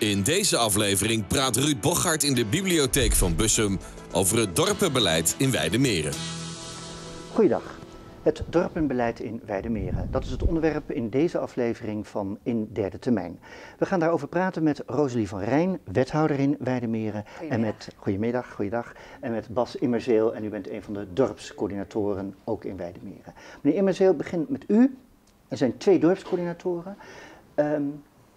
In deze aflevering praat Ruud Bochart in de bibliotheek van Bussum over het dorpenbeleid in Weidemeren. Goeiedag. Het dorpenbeleid in Weidemeren. Dat is het onderwerp in deze aflevering van In Derde Termijn. We gaan daarover praten met Rosalie van Rijn, wethouder in Weidemeren. En met, goedemiddag, goeiedag. En met Bas Immerzeel. En u bent een van de dorpscoördinatoren ook in Weidemeren. Meneer Immerzeel, begint met u. Er zijn twee dorpscoördinatoren. Ehm,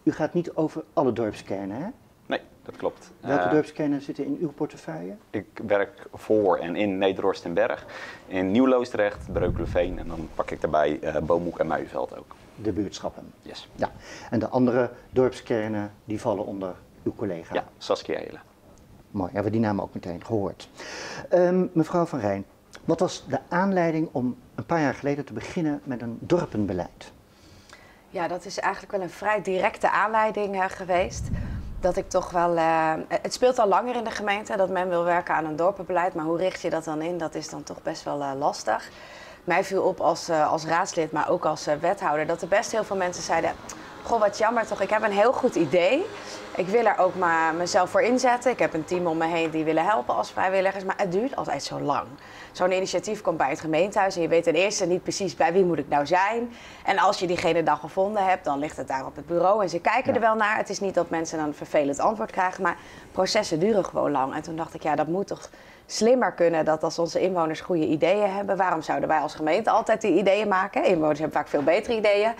u gaat niet over alle dorpskernen, hè? Nee, dat klopt. Welke Eh, dorpskernen zitten in uw portefeuille? Ik werk voor en in Nederhorst en Berg, in Nieuw-Loosdrecht, Breukelenveen en dan pak ik daarbij eh Boomhoek en Muizenveld ook. De buurtschappen. Yes. Ja. En de andere dorpskernen die vallen onder uw collega. Ja, Saskia Hele. Mooi, hebben we die naam ook meteen gehoord. Ehm, mevrouw Van Rijn, wat was de aanleiding om een paar jaar geleden te beginnen met een dorpenbeleid? Ja, dat is eigenlijk wel een vrij directe aanleiding eh, geweest. Dat ik toch wel. eh, het speelt al langer in de gemeente dat men wil werken aan een dorpenbeleid. Maar hoe richt je dat dan in? Dat is dan toch best wel eh, lastig. Mij viel op als, als raadslid, maar ook als wethouder, dat er best heel veel mensen zeiden: Goh, wat jammer toch, ik heb een heel goed idee. Ik wil er ook maar mezelf voor inzetten. Ik heb een team om me heen die willen helpen als vrijwilligers. Maar het duurt altijd zo lang. Zo'n initiatief komt bij het gemeentehuis en je weet ten eerste niet precies bij wie moet ik nou zijn. En als je diegene dan gevonden hebt, dan ligt het daar op het bureau en ze kijken Ja. er wel naar. Het is niet dat mensen dan een vervelend antwoord krijgen, maar processen duren gewoon lang. En toen dacht ik, ja, dat moet toch slimmer kunnen dat als onze inwoners goede ideeën hebben, waarom zouden wij als gemeente altijd die ideeën maken? Inwoners hebben vaak veel betere ideeën.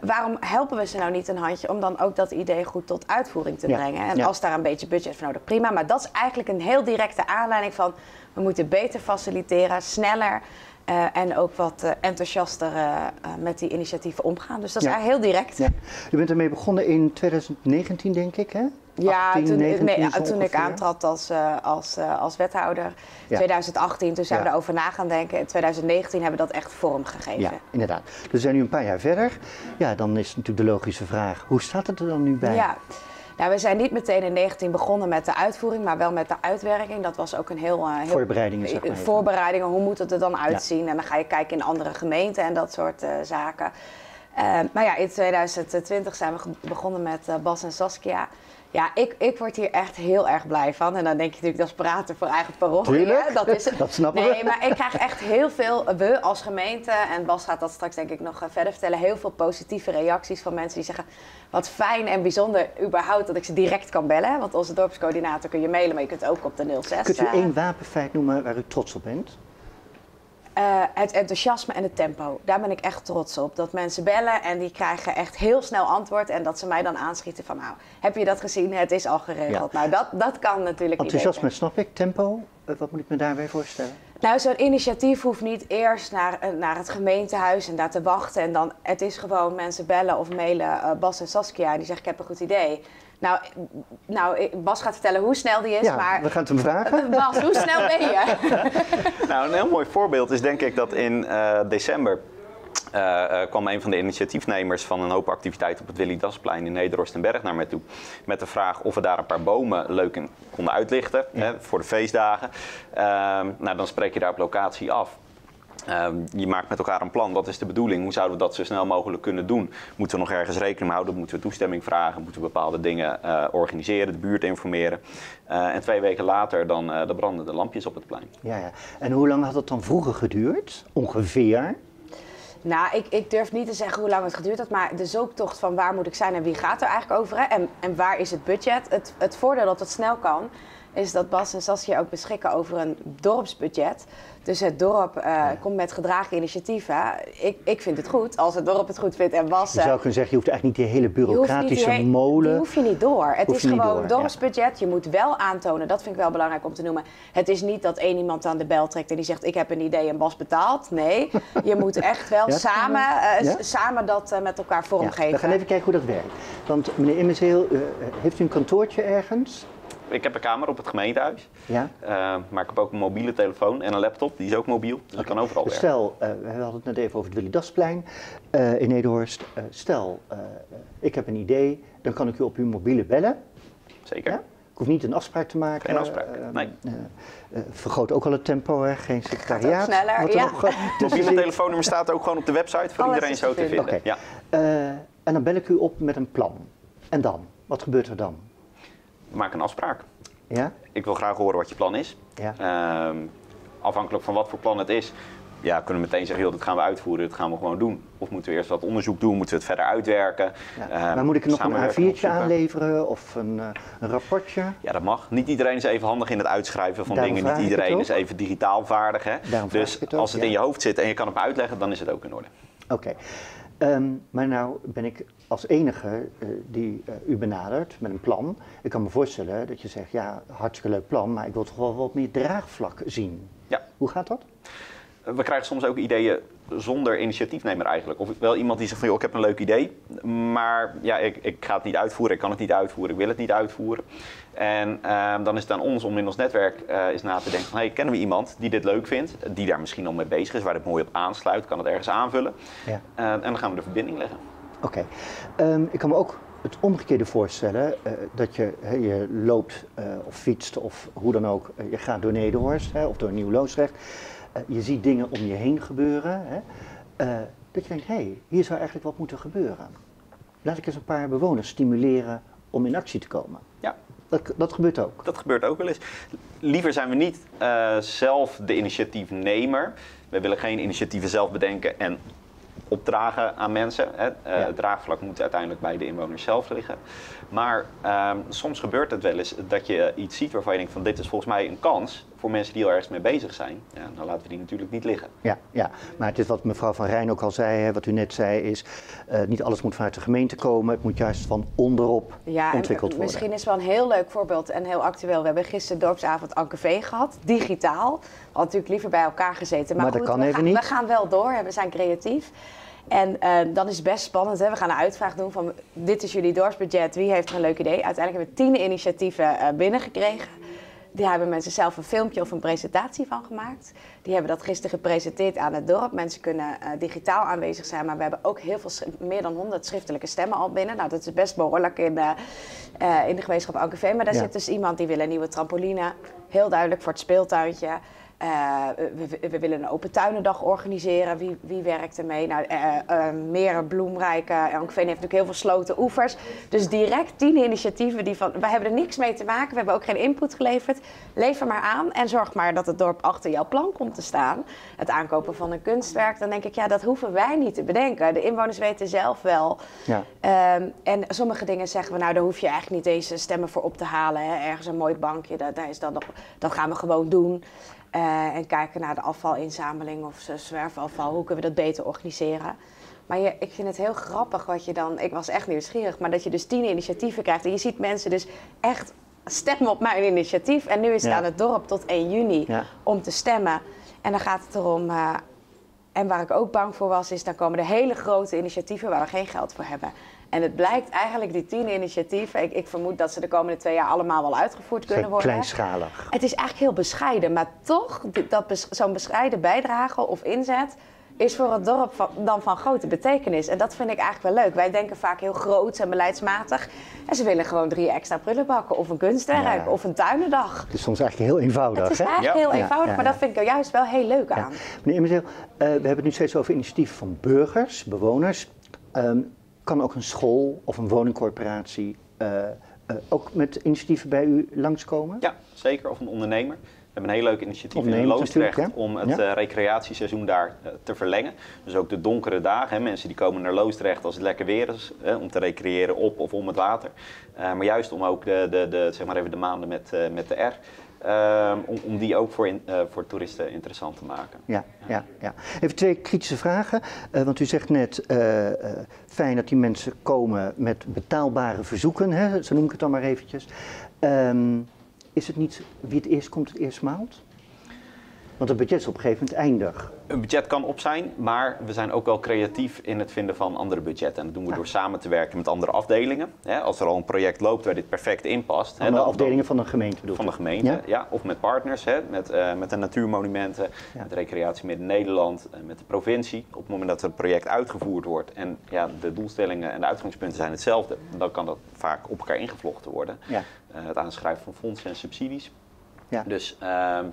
Waarom helpen we ze nou niet een handje om dan ook dat idee goed tot uitvoering te Ja, brengen? En ja. als daar een beetje budget voor nodig, prima. Maar dat is eigenlijk een heel directe aanleiding van we moeten beter faciliteren, sneller eh, en ook wat eh, enthousiaster eh, met die initiatieven omgaan. Dus dat is Ja. eigenlijk heel direct. Ja. U bent ermee begonnen in 2019, denk ik, hè? Ja, 18, toen, 19 nee, toen ik aantrad als, als, als wethouder, Ja. 2018, toen zijn we Ja. daarover na gaan denken. In 2019 hebben we dat echt vorm gegeven. Ja, inderdaad. Dus we zijn nu een paar jaar verder. Ja, dan is natuurlijk de logische vraag, hoe staat het er dan nu bij? Ja. Nou, we zijn niet meteen in 19 begonnen met de uitvoering, maar wel met de uitwerking. Dat was ook een heel... eh, heel Voorbereidingen, zeg maar. Voorbereidingen, hoe moet het er dan uitzien? En dan ga je kijken in andere gemeenten en dat soort eh, zaken. Eh, maar ja, in 2020 zijn we begonnen met Bas en Saskia. Ja, ik, ik word hier echt heel erg blij van. En dan denk je natuurlijk, dat is praten voor eigen parochie. Tuurlijk, hè? Dat, is, dat snappen nee, we. maar ik krijg echt heel veel, we als gemeente, en Bas gaat dat straks denk ik nog eh, verder vertellen, heel veel positieve reacties van mensen die zeggen, wat fijn en bijzonder überhaupt dat ik ze direct kan bellen. Want onze dorpscoördinator kun je mailen, maar je kunt ook op de 06. Kunt u eh, één wapenfeit noemen waar u trots op bent? Eh, het enthousiasme en het tempo. Daar ben ik echt trots op. Dat mensen bellen en die krijgen echt heel snel antwoord. En dat ze mij dan aanschieten van, nou, heb je dat gezien? Het is al geregeld. Nou, dat, dat kan natuurlijk niet Enthousiasme snap ik, tempo. Eh, wat moet ik me daarbij voorstellen? Nou, zo'n initiatief hoeft niet eerst naar, eh, naar het gemeentehuis en daar te wachten. En dan, het is gewoon mensen bellen of mailen Bas en Saskia. Die zeggen, ik heb een goed idee. Nou, nou, ik- Bas gaat vertellen hoe snel die is, Ja, maar... we gaan het hem vragen. Bas, hoe snel ben je? Nou, een heel mooi voorbeeld is denk ik dat in eh, december eh, eh, kwam een van de initiatiefnemers van een hoop activiteiten op het Willy Dasplein in Nederhorst en Berg naar mij toe. Met de vraag of we daar een paar bomen leuk in konden uitlichten hè, voor de feestdagen. Ehm, nou, dan spreek je daar op locatie af. Ehm, je maakt met elkaar een plan. Wat is de bedoeling? Hoe zouden we dat zo snel mogelijk kunnen doen? Moeten we nog ergens rekening mee houden? Moeten we toestemming vragen? Moeten we bepaalde dingen eh, organiseren? De buurt informeren? Eh, en twee weken later dan, eh, dan branden de lampjes op het plein. Ja, ja. En hoe lang had het dan vroeger geduurd? Ongeveer. Nou, ik, ik durf niet te zeggen hoe lang het geduurd had, maar de zoektocht van waar moet ik zijn en wie gaat er eigenlijk over hè? En, en waar is het budget? Het, het voordeel dat het snel kan, is dat Bas en Saskia ook beschikken over een dorpsbudget. Dus het dorp eh, komt met gedragen initiatieven. Ik, ik vind het goed, als het dorp het goed vindt en Bas... Je eh, zou kunnen zeggen, je hoeft eigenlijk niet die hele je bureaucratische die molen. Die hoef je niet door. Het is je gewoon door, ja. dorpsbudget. Je moet wel aantonen, dat vind ik wel belangrijk om te noemen. Het is niet dat één iemand aan de bel trekt en die zegt: Ik heb een idee en Bas betaalt. Nee, je moet echt wel Ja? samen, eh, samen dat eh, met elkaar Ja, vormgeven. we gaan even kijken hoe dat werkt. Want meneer Immenzeel, eh, heeft u een kantoortje ergens? Ik heb een kamer op het gemeentehuis. Ja? Eh, maar ik heb ook een mobiele telefoon en een laptop. Die is ook mobiel. Dus ik kan overal werken. stel, eh, we hadden het net even over het Willy Dasplein eh, in Nederhorst. Eh, stel, ik heb een idee, dan kan ik u op uw mobiele bellen. Zeker. Ja? Ik hoef niet een afspraak te maken. Geen afspraak, Eh, nee. vergroot ook al het tempo, hè? geen secretariaat. sneller, wat er ja. nog, eh, tussen Mobiele telefoonnummer staat ook gewoon op de website voor Alles iedereen zo te te vinden. vinden. Ja. Eh, en dan bel ik u op met een plan. En dan? Wat gebeurt er dan? Maken een afspraak. Ja? Ik wil graag horen wat je plan is. Ja. Ehm, afhankelijk van wat voor plan het is, ja, kunnen we meteen zeggen, joh, dat gaan we uitvoeren, dat gaan we gewoon doen. Of moeten we eerst wat onderzoek doen, moeten we het verder uitwerken. Ja. Ehm, maar moet ik nog een samenwerking A4'tje opzoeken. aanleveren of een, eh, een rapportje? Ja, dat mag. Niet iedereen is even handig in het uitschrijven van Daarom dingen. Niet iedereen is even digitaal vaardig. Hè? Dus ik het ook, als het ja. in je hoofd zit en je kan het uitleggen, dan is het ook in orde. Oké. Ehm, maar nou ben ik als enige eh, die eh, u benadert met een plan. Ik kan me voorstellen dat je zegt, ja, hartstikke leuk plan, maar ik wil toch wel wat meer draagvlak zien. Ja. Hoe gaat dat? We krijgen soms ook ideeën zonder initiatiefnemer eigenlijk. Of wel iemand die zegt van, joh, ik heb een leuk idee, maar ja, ik, ik ga het niet uitvoeren, ik kan het niet uitvoeren, ik wil het niet uitvoeren. En ehm, dan is het aan ons om in ons netwerk eh eens na te denken van, hey, kennen we iemand die dit leuk vindt, die daar misschien al mee bezig is, waar het mooi op aansluit, kan het ergens aanvullen. Ja. Eh, en dan gaan we de verbinding leggen. Oké. Ehm, ik kan me ook het omgekeerde voorstellen, eh, dat je, je loopt eh, of fietst of hoe dan ook, je gaat door Nederhorst of door Nieuw-Loosdrecht. Eh, je ziet dingen om je heen gebeuren. Hè, eh, dat je denkt, hé, hey, hier zou eigenlijk wat moeten gebeuren. Laat ik eens een paar bewoners stimuleren om in actie te komen. Ja. Dat, dat gebeurt ook. Dat gebeurt ook wel eens. Liever zijn we niet eh, zelf de initiatiefnemer. We willen geen initiatieven zelf bedenken en opdragen aan mensen. Hè. Ja. Het draagvlak moet uiteindelijk bij de inwoners zelf liggen. Maar ehm, soms gebeurt het wel eens dat je iets ziet waarvan je denkt van dit is volgens mij een kans voor mensen die heel ergens mee bezig zijn. Ja, dan laten we die natuurlijk niet liggen. Ja, ja, maar het is wat mevrouw Van Rijn ook al zei, hè, wat u net zei, is eh, niet alles moet vanuit de gemeente komen. Het moet juist van onderop Ja, en ontwikkeld worden. misschien is wel een heel leuk voorbeeld en heel actueel. We hebben gisteren dorpsavond Ankervee gehad, digitaal. We hadden natuurlijk liever bij elkaar gezeten. Maar, Maar dat goed, kan we even gaan, niet. We gaan wel door, hè, we zijn creatief. En eh, dan is het best spannend. Hè? We gaan een uitvraag doen van dit is jullie dorpsbudget, wie heeft er een leuk idee? Uiteindelijk hebben we tien initiatieven eh, binnengekregen. Die hebben mensen zelf een filmpje of een presentatie van gemaakt. Die hebben dat gisteren gepresenteerd aan het dorp. Mensen kunnen eh, digitaal aanwezig zijn, maar we hebben ook heel veel, meer dan 100 schriftelijke stemmen al binnen. Nou, dat is best behoorlijk in, eh, eh, in de gemeenschap Ankerveen. Maar daar Ja. zit dus iemand die wil een nieuwe trampoline. Heel duidelijk voor het speeltuintje. Eh, we, we- willen een open tuinendag organiseren. Wie, wie werkt er mee? Nou, eh eh, Meren, Bloemrijk, uh, Ankerveen heeft natuurlijk heel veel sloten oevers. Dus direct tien initiatieven die van... Wij hebben er niks mee te maken. We hebben ook geen input geleverd. Lever maar aan en zorg maar dat het dorp achter jouw plan komt te staan. Het aankopen van een kunstwerk. Dan denk ik, ja, dat hoeven wij niet te bedenken. De inwoners weten zelf wel. Ja. Ehm, en sommige dingen zeggen we, nou, daar hoef je eigenlijk niet eens stemmen voor op te halen. Hè. Ergens een mooi bankje, daar, daar is dan nog, dat gaan we gewoon doen. Eh, en kijken naar de afvalinzameling of zwerfafval. Hoe kunnen we dat beter organiseren? Maar je, ik vind het heel grappig wat je dan... Ik was echt nieuwsgierig, maar dat je dus tien initiatieven krijgt. En je ziet mensen dus echt stemmen op mijn initiatief. En nu is het Ja. aan het dorp tot 1 juni Ja. om te stemmen. En dan gaat het erom... eh, en waar ik ook bang voor was, is dan komen er hele grote initiatieven waar we geen geld voor hebben. En het blijkt eigenlijk, die tien initiatieven, ik, ik vermoed dat ze de komende twee jaar allemaal wel uitgevoerd kunnen worden. kleinschalig. Het is eigenlijk heel bescheiden, maar toch, dat bes- zo'n bescheiden bijdrage of inzet is voor het dorp van, dan van grote betekenis. En dat vind ik eigenlijk wel leuk. Wij denken vaak heel groot en beleidsmatig. En ze willen gewoon drie extra prullenbakken of een kunstwerk Ja. of een tuinendag. Het is soms eigenlijk heel eenvoudig. Het is hè? eigenlijk Ja. heel Ja, eenvoudig, ja, maar dat vind ik er juist wel heel leuk aan. Meneer Emmerzel, eh, we hebben het nu steeds over initiatieven van burgers, bewoners. Ehm, kan ook een school of een woningcorporatie eh, eh, ook met initiatieven bij u langskomen? Ja, zeker. Of een ondernemer. We hebben een heel leuk initiatief in Loosdrecht om het Ja. eh, recreatieseizoen daar eh, te verlengen. Dus ook de donkere dagen. Hè. Mensen die komen naar Loosdrecht als het lekker weer is, hè, om te recreëren op of om het water. Eh, maar juist om ook de, de, de, zeg maar even de maanden met, met de R, om, om die ook voor, in- voor toeristen interessant te maken. Ja, ja, ja. Even twee kritische vragen. Want u zegt net, fijn dat die mensen komen met betaalbare verzoeken, hè, zo noem ik het dan maar eventjes. Ehm, is het niet wie het eerst komt, het eerst maalt? Want het budget is op een gegeven moment eindig. Een budget kan op zijn, maar we zijn ook wel creatief in het vinden van andere budgetten. En dat doen we door samen te werken met andere afdelingen. Hè, als er al een project loopt waar dit perfect in past. hè, Van de dan- afdelingen van een gemeente bedoel Van de gemeente, Ja? ja? of met partners, hè, met, eh, met de natuurmonumenten, Ja. met recreatie Midden-Nederland, eh, met de provincie. Op het moment dat het project uitgevoerd wordt en ja, de doelstellingen en de uitgangspunten zijn hetzelfde, dan kan dat vaak op elkaar ingevlochten worden. Ja. Eh, het aanschrijven van fondsen en subsidies. Ja. Dus ehm,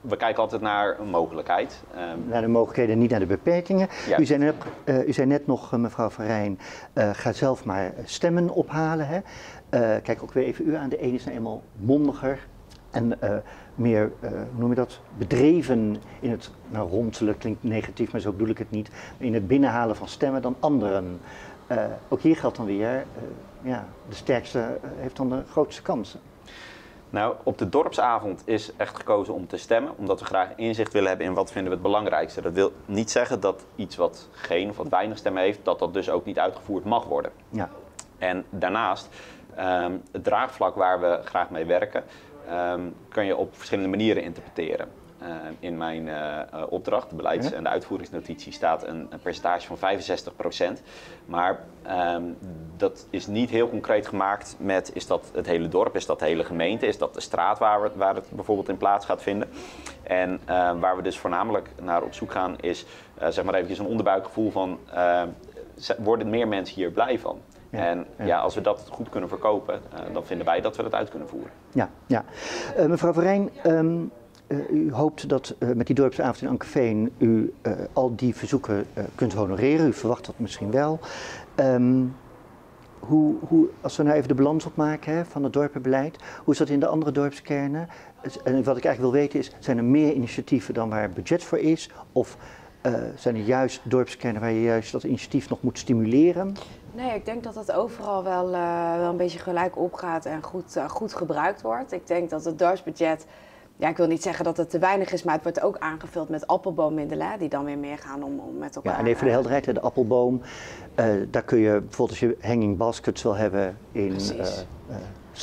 we kijken altijd naar een mogelijkheid. Ehm, Naar de mogelijkheden, niet naar de beperkingen. Ja. U, zei net, eh, u zei net nog, eh, mevrouw Van Rijn, eh, ga zelf maar stemmen ophalen. Hè? Kijk ook weer even u aan. De ene is nou eenmaal mondiger en meer, hoe noem je dat, bedreven in het, nou ronselen klinkt negatief, maar zo bedoel ik het niet, in het binnenhalen van stemmen dan anderen. Ook hier geldt dan weer, ja, de sterkste heeft dan de grootste kansen. Nou, op de dorpsavond is echt gekozen om te stemmen, omdat we graag inzicht willen hebben in wat vinden we het belangrijkste. Dat wil niet zeggen dat iets wat geen of wat weinig stemmen heeft, dat dat dus ook niet uitgevoerd mag worden. Ja, En daarnaast, ehm, het draagvlak waar we graag mee werken, ehm, kan je op verschillende manieren interpreteren. Ehm, in mijn eh, eh, opdracht, de beleids- en de uitvoeringsnotitie, staat een, een percentage van 65%. Maar ehm, dat is niet heel concreet gemaakt met is dat het hele dorp, is dat de hele gemeente, is dat de straat waar, we, waar het bijvoorbeeld in plaats gaat vinden. En ehm, waar we dus voornamelijk naar op zoek gaan is, eh, zeg maar eventjes een onderbuikgevoel van, ehm, worden meer mensen hier blij van? Ja, En ja. ja. als we dat goed kunnen verkopen, eh, dan vinden wij dat we dat uit kunnen voeren. Ja, ja. Eh, mevrouw Verijn, eh, u hoopt dat eh, met die dorpsavond in Ankeveen u eh, al die verzoeken eh, kunt honoreren. U verwacht dat misschien wel. Ehm, hoe, hoe, als we nou even de balans opmaken hè, van het dorpenbeleid, hoe is dat in de andere dorpskernen? En wat ik eigenlijk wil weten is, zijn er meer initiatieven dan waar budget voor is? Of eh, zijn er juist dorpskernen waar je juist dat initiatief nog moet stimuleren? Nee, ik denk dat het overal wel, eh, wel een beetje gelijk opgaat en goed, eh, goed gebruikt wordt. Ik denk dat het dorpsbudget, ja, ik wil niet zeggen dat het te weinig is, maar het wordt ook aangevuld met appelboommiddelen, die dan weer meer gaan om, om met elkaar. Ja, en even voor de helderheid, hè, de appelboom, eh, daar kun je bijvoorbeeld als je hanging baskets wil hebben in eh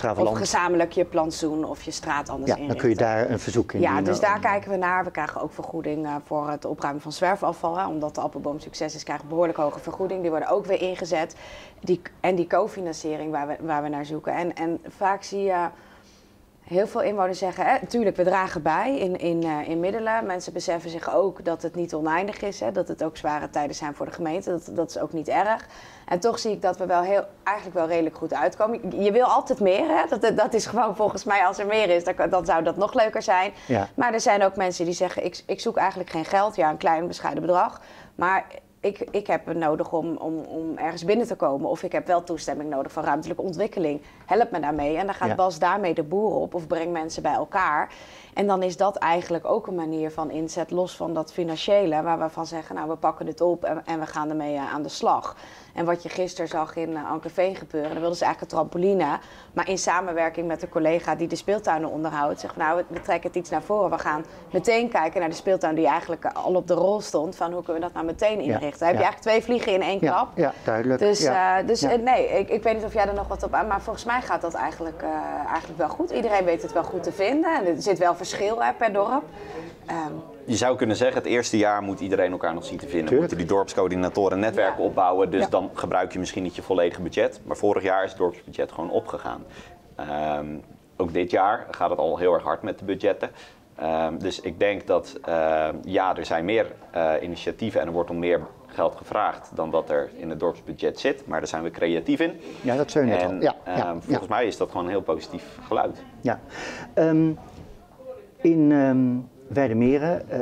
eh, Of gezamenlijk je plantsoen of je straat anders ja, inrichten. dan kun je daar een verzoek in Ja, dus daar kijken we naar. We krijgen ook vergoeding eh, voor het opruimen van zwerfafval. Hè. Omdat de appelboom succes is, krijgen we behoorlijk hoge vergoeding. Die worden ook weer ingezet. Die, en die cofinanciering waar we, waar we naar zoeken. En, en vaak zie je heel veel inwoners zeggen... Hè, tuurlijk, we dragen bij in, in, eh, in middelen. Mensen beseffen zich ook dat het niet oneindig is. Hè, dat het ook zware tijden zijn voor de gemeente. Dat, dat is ook niet erg. En toch zie ik dat we wel heel, eigenlijk wel redelijk goed uitkomen. Je wil altijd meer. Hè? Dat, dat is gewoon volgens mij, als er meer is, dan, dan zou dat nog leuker zijn. Ja. Maar er zijn ook mensen die zeggen, ik, ik zoek eigenlijk geen geld. Ja, een klein bescheiden bedrag. Maar ik, ik heb het nodig om, om, om ergens binnen te komen. Of ik heb wel toestemming nodig van ruimtelijke ontwikkeling. Help me daarmee. En dan gaat Ja. Bas daarmee de boer op of breng mensen bij elkaar. En dan is dat eigenlijk ook een manier van inzet, los van dat financiële. Waar we van zeggen, nou we pakken het op en, en we gaan ermee eh, aan de slag. En wat je gisteren zag in uh, Ankerveen gebeuren, dan wilden ze eigenlijk een trampoline. Maar in samenwerking met de collega die de speeltuinen onderhoudt, zeggen nou, we, trekken het iets naar voren. We gaan meteen kijken naar de speeltuin die eigenlijk eh, al op de rol stond. Van hoe kunnen we dat nou meteen inrichten? Heb je eigenlijk twee vliegen in één klap. ja, duidelijk. Dus, eh, dus eh, nee, ik, ik weet niet of jij er nog wat op aan, maar volgens mij gaat dat eigenlijk, eh, eigenlijk wel goed. Iedereen weet het wel goed te vinden. En er zit wel verschil hè, per dorp. Ehm, Je zou kunnen zeggen, het eerste jaar moet iedereen elkaar nog zien te vinden. We Tuurlijk. moeten die dorpscoördinatoren netwerken Ja. opbouwen. Dus Ja. dan gebruik je misschien niet je volledige budget. Maar vorig jaar is het dorpsbudget gewoon opgegaan. Ehm, ook dit jaar gaat het al heel erg hard met de budgetten. Ehm, dus ik denk dat, ehm, ja, er zijn meer eh, initiatieven en er wordt om meer geld gevraagd dan dat er in het dorpsbudget zit. Maar daar zijn we creatief in. ja, dat zei je net En al. Ja, ja, ja. volgens mij is dat gewoon een heel positief geluid. Ja. In ehm Weidemeren, eh,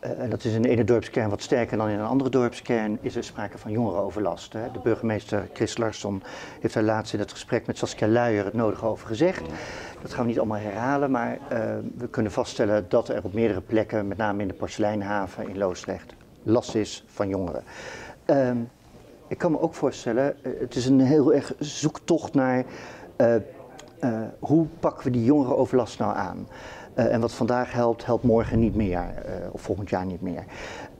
eh, en dat is in de ene dorpskern wat sterker dan in een andere dorpskern, is er sprake van jongerenoverlast. Hè. De burgemeester Chris Larsson heeft daar laatst in het gesprek met Saskia Luijer het nodige over gezegd. Dat gaan we niet allemaal herhalen, maar eh, we kunnen vaststellen dat er op meerdere plekken, met name in de porseleinhaven in Loosdrecht, last is van jongeren. Ehm, ik kan me ook voorstellen, eh, het is een heel erg zoektocht naar eh, eh, hoe pakken we die jongerenoverlast nou aan? Eh, en wat vandaag helpt, helpt morgen niet meer, eh, of volgend jaar niet meer.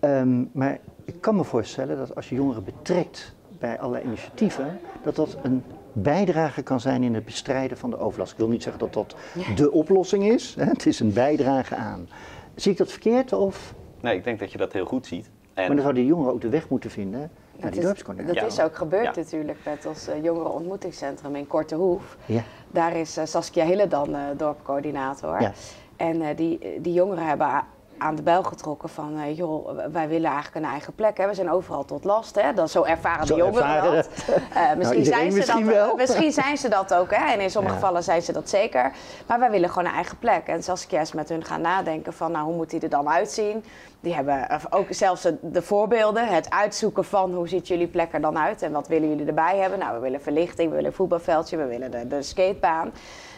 Ehm, maar ik kan me voorstellen dat als je jongeren betrekt bij allerlei initiatieven, dat dat een bijdrage kan zijn in het bestrijden van de overlast. Ik wil niet zeggen dat dat de oplossing is, hè? het is een bijdrage aan. Zie ik dat verkeerd? Of? Nee, ik denk dat je dat heel goed ziet. En Maar dan zouden die jongeren ook de weg moeten vinden naar dat die is, dorpscoördinator. dat Ja. is ook gebeurd Ja. natuurlijk met ons uh, jongerenontmoetingscentrum in Kortehoef. Ja. Daar is eh, Saskia Hille dan eh, dorpcoördinator. En eh, die, die jongeren hebben aan de bel getrokken van, eh, joh, wij willen eigenlijk een eigen plek. Hè. We zijn overal tot last. Hè. Dat, zo ervaren Zo de jongeren ervaren. dat. Eh, misschien, zijn ze misschien dat, wel. misschien zijn ze dat ook. Hè. En in sommige Ja. gevallen zijn ze dat zeker. Maar wij willen gewoon een eigen plek. En zoals ik juist met hun ga nadenken van, nou, hoe moet die er dan uitzien? Die hebben eh, ook zelfs de- de voorbeelden, het uitzoeken van hoe ziet jullie plek er dan uit en wat willen jullie erbij hebben. Nou, we willen verlichting, we willen een voetbalveldje, we willen de, de skatebaan.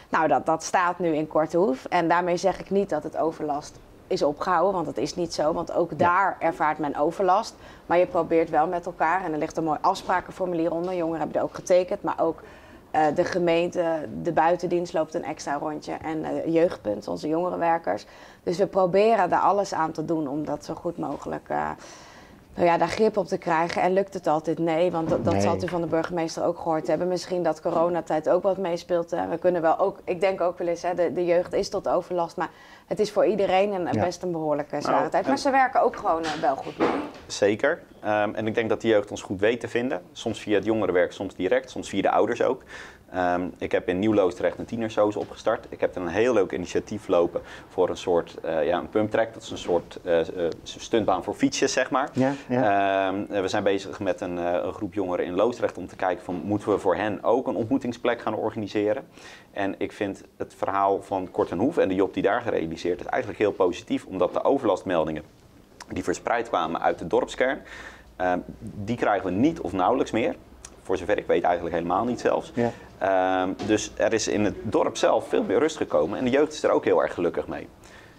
Nou, dat, dat staat nu in Kortehoef. En daarmee zeg ik niet dat het overlast is opgehouden, want dat is niet zo. Want ook daar ervaart men overlast. Maar je probeert wel met elkaar, en er ligt een mooi afsprakenformulier onder. Jongeren hebben er ook getekend, maar ook eh, de gemeente, de buitendienst loopt een extra rondje. En eh, Jeugdpunt, onze jongerenwerkers. Dus we proberen daar alles aan te doen om dat zo goed mogelijk... eh, nou ja, daar grip op te krijgen. En lukt het altijd? Nee, want dat, dat Nee. zal u van de burgemeester ook gehoord hebben. Misschien dat coronatijd ook wat meespeelt. hè. We kunnen wel ook, ik denk ook wel eens, hè, de, de jeugd is tot overlast. Maar het is voor iedereen een, Ja. best een behoorlijke zware Nou, tijd. Maar ze werken ook gewoon eh, wel goed mee. Zeker. Ehm, en ik denk dat de jeugd ons goed weet te vinden. Soms via het jongerenwerk, soms direct, soms via de ouders ook. Ehm, ik heb in Nieuw-Loosdrecht een tienershows opgestart. Ik heb er een heel leuk initiatief lopen voor een soort uh, ja, een pumptrack. Dat is een soort uh, uh, stuntbaan voor fietsjes, zeg maar. Ja, ja. Ehm, we zijn bezig met een, uh, een, groep jongeren in Loosdrecht om te kijken van moeten we voor hen ook een ontmoetingsplek gaan organiseren. En ik vind het verhaal van Kort en de job die daar gerealiseerd is eigenlijk heel positief, omdat de overlastmeldingen die verspreid kwamen uit de dorpskern, uh, die krijgen we niet of nauwelijks meer. Voor zover ik weet eigenlijk helemaal niet zelfs. Ja. Uh, dus er is in het dorp zelf veel meer rust gekomen en de jeugd is er ook heel erg gelukkig mee.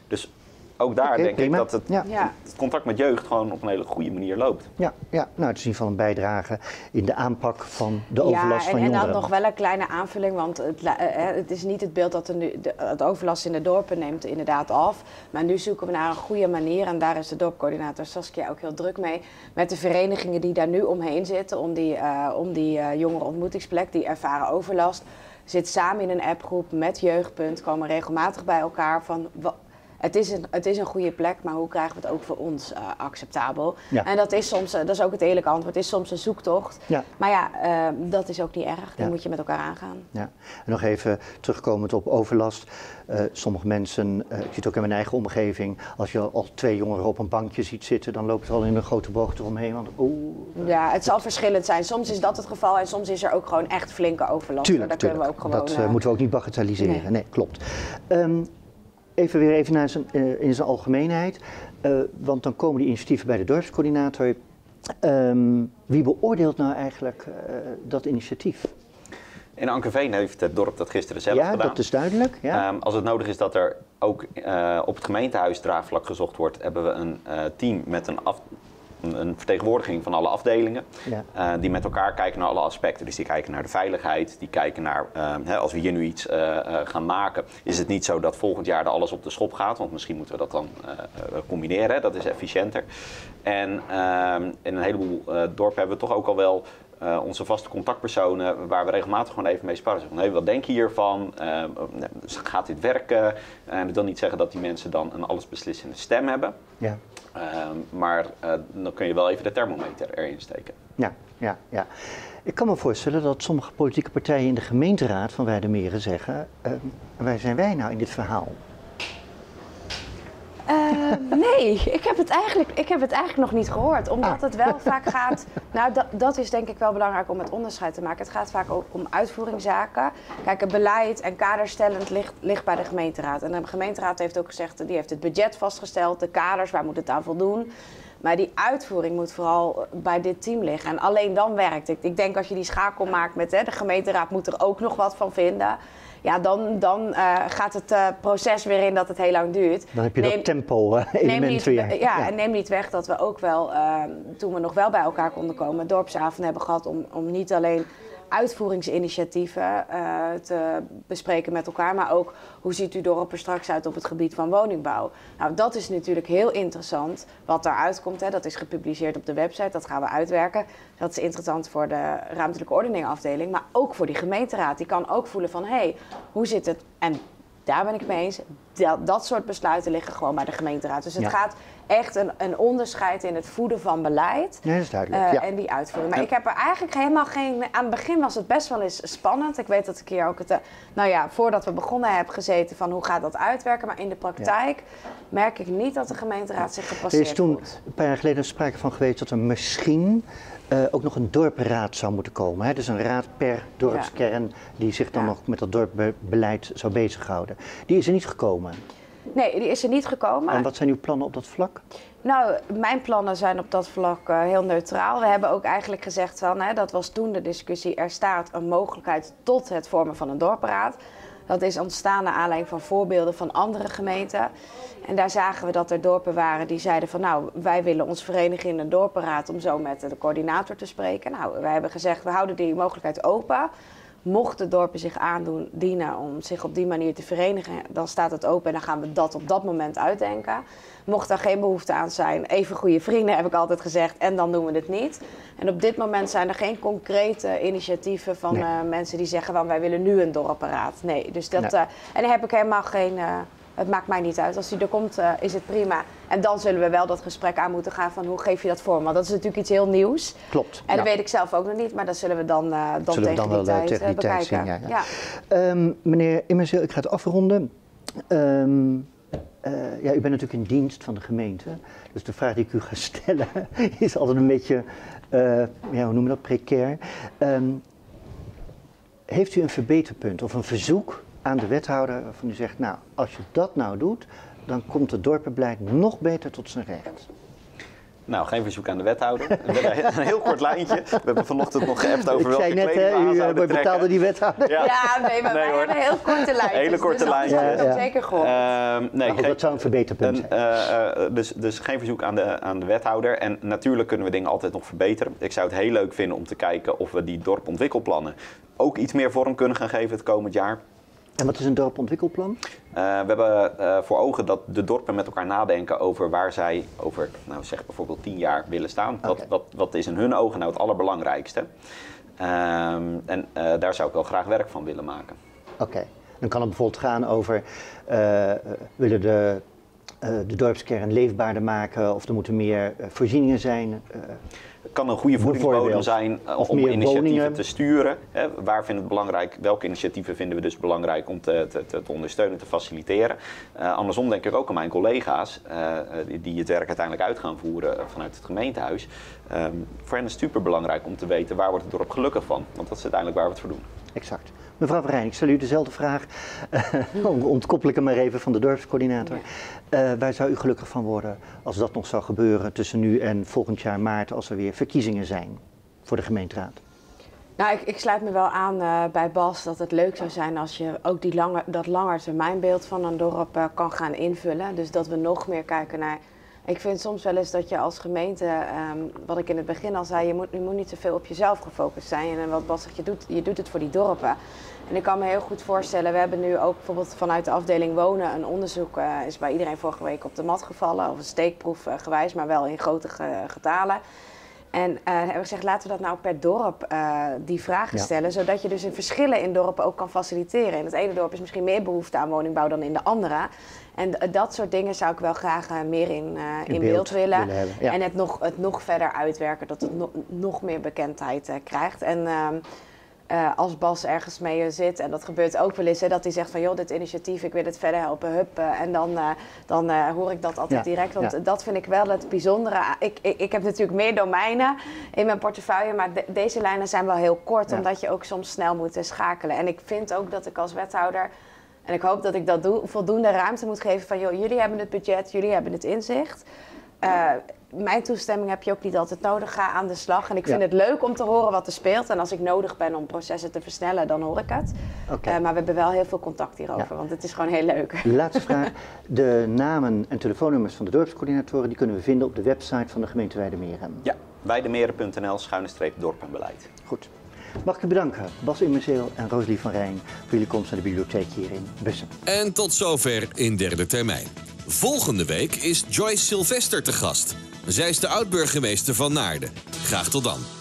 Dus ook daar denk prima. ik dat het, Ja. Het contact met jeugd gewoon op een hele goede manier loopt. Ja, ja, nou, het is in ieder geval een bijdrage in de aanpak van de overlast ja, en, van en jongeren. dan nog wel een kleine aanvulling, want het, eh, eh, het is niet het beeld dat er nu, de, het overlast in de dorpen neemt inderdaad af. Maar nu zoeken we naar een goede manier en daar is de dorpcoördinator Saskia ook heel druk mee. Met de verenigingen die daar nu omheen zitten, om die, eh om die eh, jongeren ontmoetingsplek, die ervaren overlast. Zit samen in een appgroep met Jeugdpunt, komen regelmatig bij elkaar van... het is, een, het is een goede plek, maar hoe krijgen we het ook voor ons eh, acceptabel? Ja. En dat is soms, eh, dat is ook het eerlijke antwoord, het is soms een zoektocht. Ja. Maar ja, eh, dat is ook niet erg. Dan Ja. moet je met elkaar aangaan. Ja. En nog even terugkomend op overlast. Sommige mensen, ik zie het ook in mijn eigen omgeving, als je al twee jongeren op een bankje ziet zitten, dan loopt het al in een grote bocht eromheen. Want oeh, Ja, het zal verschillend zijn. Soms is dat het geval en soms is er ook gewoon echt flinke overlast. tuurlijk, Daar tuurlijk. kunnen we ook gewoon... dat moeten we ook niet bagatelliseren. Nee, nee. klopt. Ehm, even weer even naar zijn, eh, in zijn algemeenheid. Eh, want dan komen die initiatieven bij de dorpscoördinator. Ehm, wie beoordeelt nou eigenlijk eh, dat initiatief? In Ankerveen heeft het dorp dat gisteren zelf ja, gedaan. dat is duidelijk. Ja. Ehm, als het nodig is dat er ook op het gemeentehuis draagvlak gezocht wordt, hebben we een team met een, af, een, vertegenwoordiging van alle afdelingen. Ja. eh, die met elkaar kijken naar alle aspecten. Dus die kijken naar de veiligheid, die kijken naar, ehm, hè, als we hier nu iets eh, eh, gaan maken, is het niet zo dat volgend jaar er alles op de schop gaat. Want misschien moeten we dat dan eh, eh, combineren, hè, dat is efficiënter. En ehm, in een heleboel eh, dorpen hebben we toch ook al wel uh, onze vaste contactpersonen, waar we regelmatig gewoon even mee sparren. Zeggen, hey, wat denk je hiervan? Uh, gaat dit werken? En dat wil niet zeggen dat die mensen dan een allesbeslissende stem hebben. ja. Uh, maar uh, dan kun je wel even de thermometer erin steken. Ja, ja, ja. Ik kan me voorstellen dat sommige politieke partijen in de gemeenteraad van Weidemeren zeggen: uh, waar zijn wij nou in dit verhaal? Uh, nee, ik heb, het eigenlijk, ik heb het eigenlijk nog niet gehoord. Omdat ah. het wel vaak gaat. Nou, dat, dat is denk ik wel belangrijk om het onderscheid te maken. Het gaat vaak ook om uitvoeringszaken. Kijk, het beleid en kaderstellend ligt, ligt bij de gemeenteraad. En de gemeenteraad heeft ook gezegd: die heeft het budget vastgesteld, de kaders, waar moet het aan voldoen. Maar die uitvoering moet vooral bij dit team liggen. En alleen dan werkt het. Ik denk als je die schakel maakt met hè, de gemeenteraad moet er ook nog wat van vinden ja, dan, dan uh, gaat het uh, proces weer in dat het heel lang duurt. Dan heb je neem, dat tempo-element weer. Ja, ja, en neem niet weg dat we ook wel, toen we nog wel bij elkaar konden komen, dorpsavond hebben gehad om, om niet alleen uitvoeringsinitiatieven uh, te bespreken met elkaar, maar ook hoe ziet uw dorp er straks uit op het gebied van woningbouw. Nou, dat is natuurlijk heel interessant wat daaruit komt. Hè. Dat is gepubliceerd op de website, dat gaan we uitwerken. Dat is interessant voor de ruimtelijke ordeningafdeling, maar ook voor die gemeenteraad. Die kan ook voelen van, hé, hey, hoe zit het? En daar ben ik mee eens. dat, dat soort besluiten liggen gewoon bij de gemeenteraad. Dus het Ja. gaat echt een, een onderscheid in het voeden van beleid. Ja, dat is duidelijk. eh, ja. En die uitvoering. Maar ik heb er eigenlijk helemaal geen. Aan het begin was het best wel eens spannend. Ik weet dat ik hier ook het. eh, Nou ja, voordat we begonnen heb gezeten van hoe gaat dat uitwerken. Maar in de praktijk merk ik niet dat de gemeenteraad zich Er gepasseerd is toen voelt. een paar jaar geleden sprake van geweest dat er misschien eh, ook nog een dorpraad zou moeten komen. Hè? Dus een raad per dorpskern die zich dan nog met dat dorpbeleid zou bezighouden. Die is er niet gekomen. Nee, die is er niet gekomen. En wat zijn uw plannen op dat vlak? Nou, mijn plannen zijn op dat vlak eh, heel neutraal. We hebben ook eigenlijk gezegd van, hè, dat was toen de discussie, er staat een mogelijkheid tot het vormen van een dorpraad. Dat is ontstaan naar aanleiding van voorbeelden van andere gemeenten. En daar zagen we dat er dorpen waren die zeiden van nou, wij willen ons verenigen in een dorpenraad om zo met de coördinator te spreken. Nou, wij hebben gezegd, we houden die mogelijkheid open. Mochten dorpen zich aandoen, dienen om zich op die manier te verenigen, dan staat het open en dan gaan we dat op dat moment uitdenken. Mocht daar geen behoefte aan zijn, even goede vrienden heb ik altijd gezegd, en dan doen we het niet. En op dit moment zijn er geen concrete initiatieven van Nee. eh, mensen die zeggen van wij willen nu een dorpenraad. Nee, dus dat, Nee. eh, en daar heb ik helemaal geen. eh, het maakt mij niet uit. Als die er komt, eh, is het prima. En dan zullen we wel dat gesprek aan moeten gaan van hoe geef je dat vorm. Want dat is natuurlijk iets heel nieuws. Klopt. En dat weet ik zelf ook nog niet, maar dat zullen we dan, eh, dan Zullen we tegen dan die wel, eh, tijd tegen die tijd bekijken. zien, ja, ja. Ehm, meneer Immerseel, ik ga het afronden. Ehm, eh, ja, u bent natuurlijk in dienst van de gemeente. Dus de vraag die ik u ga stellen is altijd een beetje, ja, hoe noemen we dat, precair. Ehm, heeft u een verbeterpunt of een verzoek aan de wethouder waarvan u zegt, nou, als je dat nou doet, dan komt het dorpenbeleid nog beter tot zijn recht? Nou, geen verzoek aan de wethouder. We hebben een heel kort lijntje. We hebben vanochtend nog geappt over ik welke zei net, kleding we hè, u eh, betaalde die wethouder. Ja. Ja, nee, maar Nee, wij hoor. hebben heel korte lijntjes. Hele korte dus lijntjes. we Ja, zeker. Ehm, nee, Maar goed, geen- dat zou een verbeterpunt Een, zijn. eh, eh, dus, dus geen verzoek aan de, aan de wethouder. En natuurlijk kunnen we dingen altijd nog verbeteren. Ik zou het heel leuk vinden om te kijken of we die dorpontwikkelplannen ook iets meer vorm kunnen gaan geven het komend jaar. En wat is een dorpontwikkelplan? Eh, we hebben eh, voor ogen dat de dorpen met elkaar nadenken over waar zij over, nou zeg bijvoorbeeld tien jaar willen staan. Wat, wat, wat is in hun ogen nou het allerbelangrijkste? Ehm, en eh, daar zou ik wel graag werk van willen maken. Oké, dan kan het bijvoorbeeld gaan over, willen de, de dorpskern leefbaarder maken of er moeten meer voorzieningen zijn. Het kan een goede voedingsbodem zijn eh, om initiatieven woningen. te sturen. Hè, waar vinden we het belangrijk? Welke initiatieven vinden we dus belangrijk om te, te, te, te ondersteunen, te faciliteren? Eh, andersom denk ik ook aan mijn collega's eh, eh, die, die het werk uiteindelijk uit gaan voeren vanuit het gemeentehuis. Ehm, voor hen is het super belangrijk om te weten waar wordt het dorp gelukkig van. Want dat is uiteindelijk waar we het voor doen. exact. Mevrouw Verijn, ik stel u dezelfde vraag. Uh, ontkoppel ik hem maar even van de dorpscoördinator. Eh, waar zou u gelukkig van worden als dat nog zou gebeuren tussen nu en volgend jaar maart als er weer verkiezingen zijn voor de gemeenteraad? Nou, ik, ik sluit me wel aan eh, bij Bas dat het leuk zou zijn als je ook die lange, dat langetermijnbeeld van een dorp eh, kan gaan invullen. Dus dat we nog meer kijken naar. Ik vind soms wel eens dat je als gemeente, ehm, wat ik in het begin al zei, je moet, niet te veel op jezelf gefocust zijn. En wat Bas zegt, je doet, je doet het voor die dorpen. En ik kan me heel goed voorstellen, we hebben nu ook bijvoorbeeld vanuit de afdeling wonen een onderzoek, eh, is bij iedereen vorige week op de mat gevallen, of een steekproef eh, gewijs, maar wel in grote ge- getalen. En eh, hebben we gezegd, laten we dat nou per dorp eh, die vragen Ja. stellen. Zodat je dus in verschillen in dorpen ook kan faciliteren. In het ene dorp is misschien meer behoefte aan woningbouw dan in de andere. En d- dat soort dingen zou ik wel graag eh, meer in, eh, in, In beeld, beeld willen. willen hebben, ja. En het nog, het nog verder uitwerken, dat het no- nog meer bekendheid eh, krijgt. En eh, als Bas ergens mee zit, en dat gebeurt ook wel eens, hè, dat hij zegt van joh, dit initiatief, ik wil het verder helpen, hup. en dan, eh, dan eh, hoor ik dat altijd Ja, direct, want ja. dat vind ik wel het bijzondere. Ik, ik, ik heb natuurlijk meer domeinen in mijn portefeuille, maar de- deze lijnen zijn wel heel kort, Ja. omdat je ook soms snel moet schakelen. En ik vind ook dat ik als wethouder, en ik hoop dat ik dat doe, voldoende ruimte moet geven van joh, jullie hebben het budget, jullie hebben het inzicht. Mijn toestemming heb je ook niet altijd nodig. Ga aan de slag. En ik vind Ja. het leuk om te horen wat er speelt. En als ik nodig ben om processen te versnellen, dan hoor ik het. Oké. Eh, maar we hebben wel heel veel contact hierover, Ja. want het is gewoon heel leuk. Laatste vraag. De namen en telefoonnummers van de dorpscoördinatoren die kunnen we vinden op de website van de gemeente Weidemeren. Ja, weidemeren.nl schuine streep dorpenbeleid. Goed. Mag ik u bedanken, Bas Immerseel en Rosalie van Rijn, voor jullie komst naar de bibliotheek hier in Bussen. En tot zover in derde termijn. Volgende week is Joyce Sylvester te gast. Zij is de oud-burgemeester van Naarden. Graag tot dan.